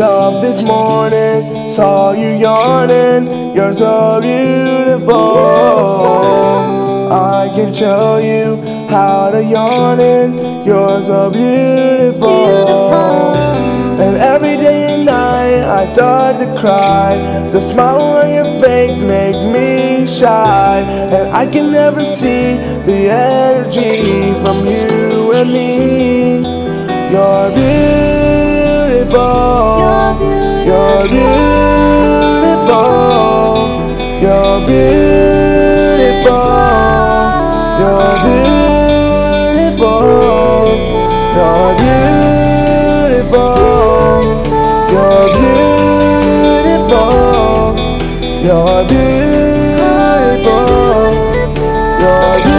up this morning, saw you yawning. You're so beautiful. I can show you how to yawning. You're so beautiful. And every day and night I start to cry. The smile on your face make me shy, and I can never see the energy from you and me. You're beautiful. You're beautiful. You're beautiful. You're beautiful. You're beautiful. You're beautiful. You're beautiful. You're beautiful.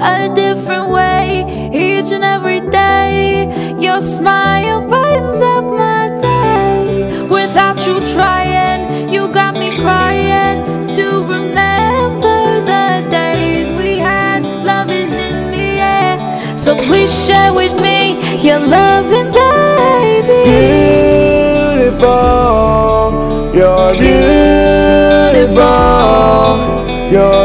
A different way each and every day. Your smile brightens up my day. Without you trying, you got me crying to remember the days we had. Love is in the air, so please share with me your loving baby. beautiful. You're beautiful. You're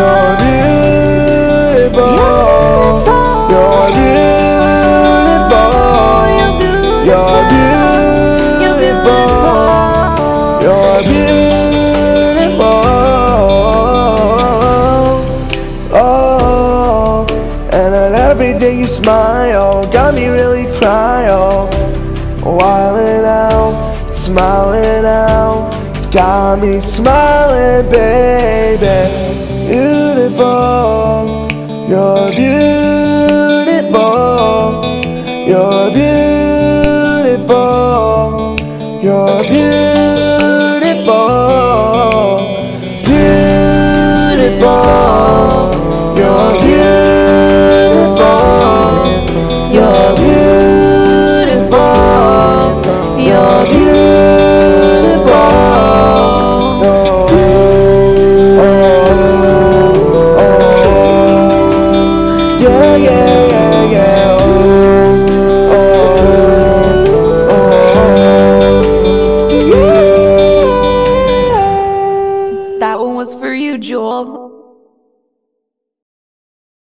You're beautiful. You're beautiful. You're beautiful. You're beautiful. Oh, and then every day you smile, got me really cry. Oh, smiling out, got me smiling, baby. Beautiful, you're beautiful, you're beautiful, you're beautiful,